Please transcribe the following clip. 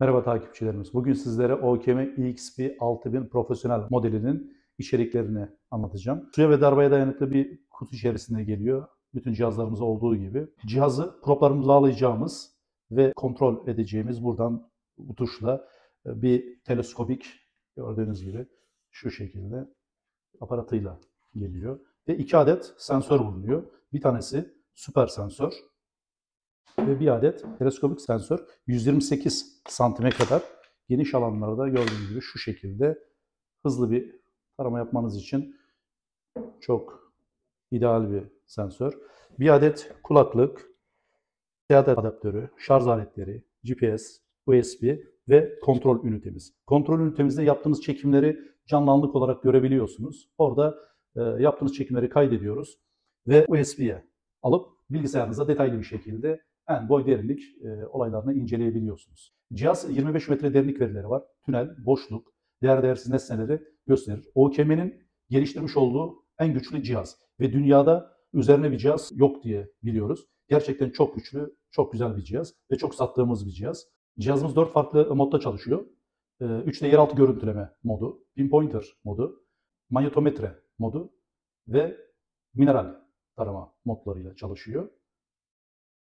Merhaba takipçilerimiz. Bugün sizlere OKM EXP 6000 profesyonel modelinin içeriklerini anlatacağım. Suya ve darbaya dayanıklı bir kutu içerisinde geliyor. Bütün cihazlarımız olduğu gibi. Cihazı proplarımızla bağlayacağımız ve kontrol edeceğimiz buradan bu tuşla e, bir teleskopik gördüğünüz gibi şu şekilde aparatıyla geliyor. Ve iki adet sensör bulunuyor. Bir tanesi süper sensör ve bir adet teleskopik sensör 128 santime kadar geniş alanlarda gördüğünüz gibi şu şekilde hızlı bir tarama yapmanız için çok ideal bir sensör. Bir adet kulaklık, seyahat adaptörü, şarj aletleri, GPS, USB ve kontrol ünitemiz. Kontrol ünitemizde yaptığımız çekimleri canlı anlık olarak görebiliyorsunuz. Orada e, yaptığınız çekimleri kaydediyoruz ve USB'ye alıp bilgisayarınıza detaylı bir şekilde en boy derinlik e, olaylarını inceleyebiliyorsunuz. Cihaz 25 metre derinlik verileri var. Tünel, boşluk, değer değersiz nesneleri gösterir. OKM'nin geliştirmiş olduğu en güçlü cihaz ve dünyada üzerine bir cihaz yok diye biliyoruz. Gerçekten çok güçlü, çok güzel bir cihaz ve çok sattığımız bir cihaz. Cihazımız 4 farklı modda çalışıyor. 3 de yeraltı görüntüleme modu, pinpointer modu, manyetometre modu ve mineral tarama modlarıyla çalışıyor.